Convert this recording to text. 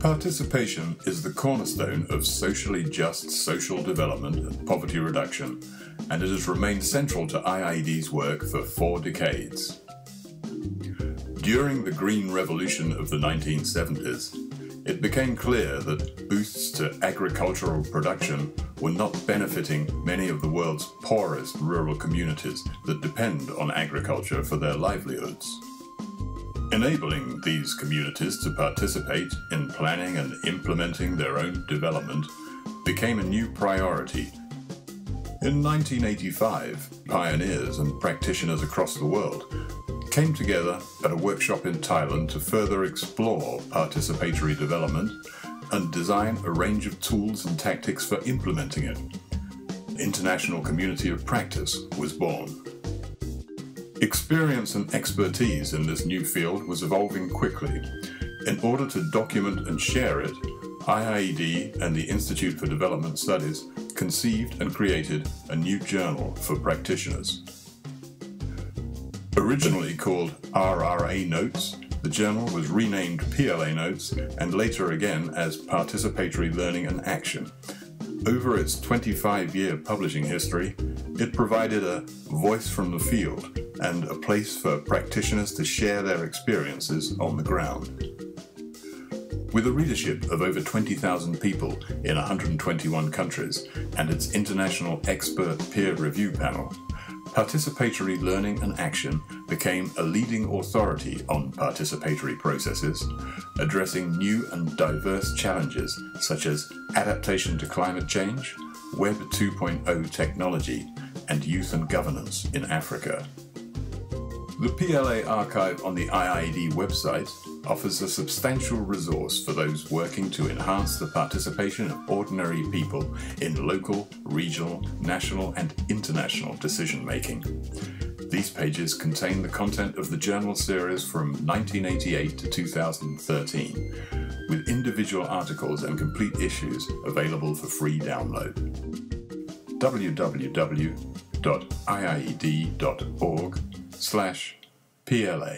Participation is the cornerstone of socially just social development and poverty reduction, and it has remained central to IIED's work for four decades. During the Green Revolution of the 1970s, it became clear that boosts to agricultural production were not benefiting many of the world's poorest rural communities that depend on agriculture for their livelihoods. Enabling these communities to participate in planning and implementing their own development became a new priority. In 1985, pioneers and practitioners across the world came together at a workshop in Thailand to further explore participatory development and design a range of tools and tactics for implementing it. International Community of Practice was born. Experience and expertise in this new field was evolving quickly. In order to document and share it, IIED and the Institute for Development Studies conceived and created a new journal for practitioners. Originally called RRA Notes, the journal was renamed PLA Notes and later again as Participatory Learning and Action. Over its 25 year publishing history, it provided a voice from the field and a place for practitioners to share their experiences on the ground. With a readership of over 20,000 people in 121 countries and its international expert peer review panel, Participatory Learning and Action became a leading authority on participatory processes, addressing new and diverse challenges such as adaptation to climate change, Web 2.0 technology, and youth and governance in Africa. The PLA archive on the IIED website offers a substantial resource for those working to enhance the participation of ordinary people in local, regional, national, and international decision making. These pages contain the content of the journal series from 1988 to 2013, with individual articles and complete issues available for free download. www.iied.org slash PLA